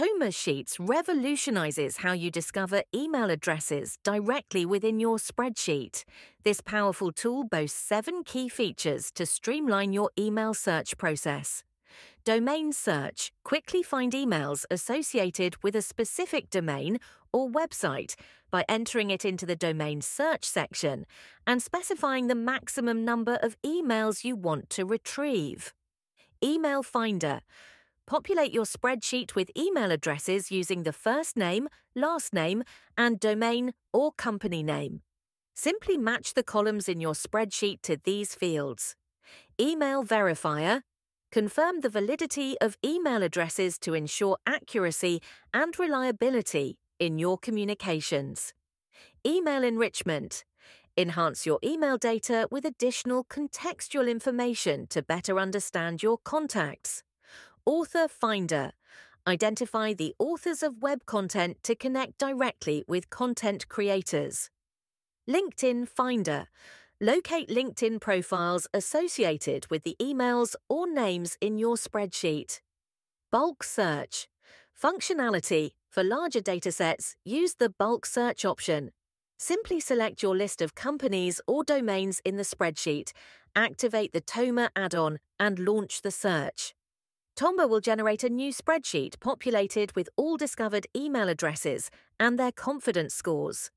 Tomba Sheets revolutionizes how you discover email addresses directly within your spreadsheet. This powerful tool boasts seven key features to streamline your email search process. Domain search. Quickly find emails associated with a specific domain or website by entering it into the domain search section and specifying the maximum number of emails you want to retrieve. Email Finder. Populate your spreadsheet with email addresses using the first name, last name, and domain or company name. Simply match the columns in your spreadsheet to these fields. Email Verifier Confirm the validity of email addresses to ensure accuracy and reliability in your communications. Email enrichment. Enhance your email data with additional contextual information to better understand your contacts. Author Finder. Identify the authors of web content to connect directly with content creators. LinkedIn Finder. Locate LinkedIn profiles associated with the emails or names in your spreadsheet. Bulk search. Functionality. For larger datasets, use the bulk search option. Simply select your list of companies or domains in the spreadsheet, activate the Tomba add-on, and launch the search. Tomba will generate a new spreadsheet populated with all discovered email addresses and their confidence scores.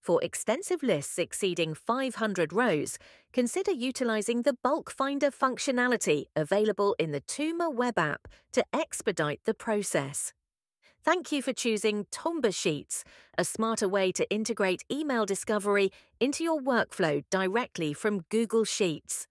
For extensive lists exceeding 500 rows, consider utilizing the Bulk Finder functionality available in the Tomba web app to expedite the process. Thank you for choosing Tomba Sheets, a smarter way to integrate email discovery into your workflow directly from Google Sheets.